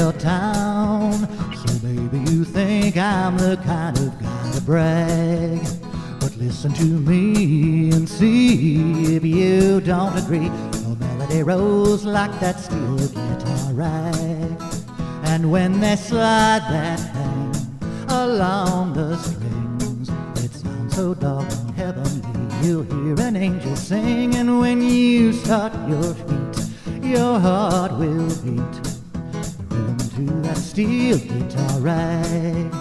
your town. So maybe you think I'm the kind of guy to brag. But listen to me and see if you don't agree. Your melody rose like that steel guitar rag. And when they slide that thing along the strings, it sounds so doggone heavenly. You'll hear an angel sing, and when you start your feet, your heart will beat that steel guitar rag.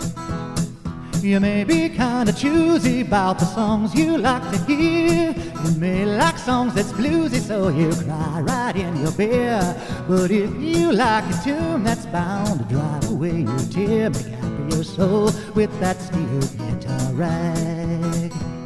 You may be kinda choosy about the songs you like to hear. You may like songs that's bluesy, so you cry right in your beer. But if you like a tune that's bound to drive away your tear, make happy your soul with that steel guitar rag.